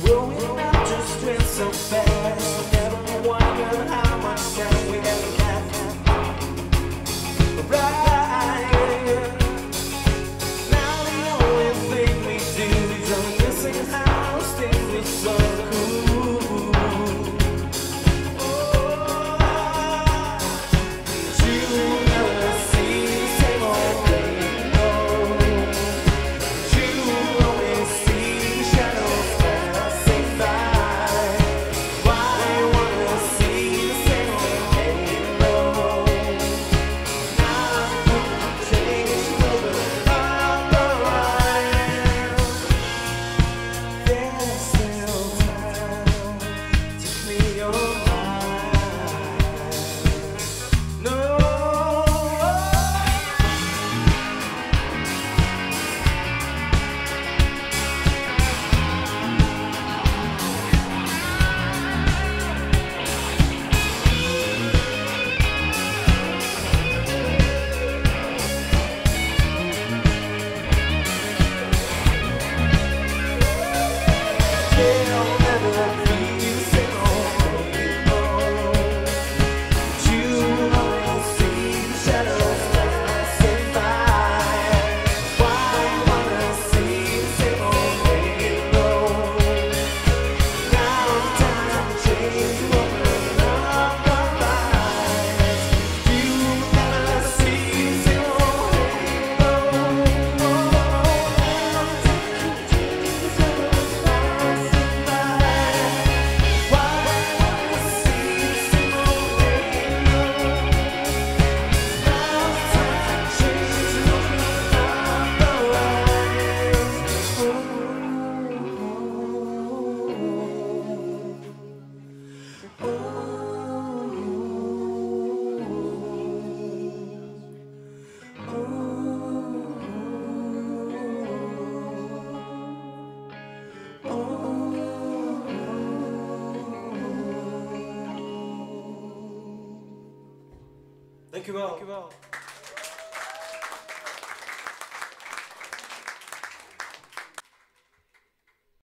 Growing up just went so fast. Dank u.